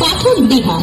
挖土的地方。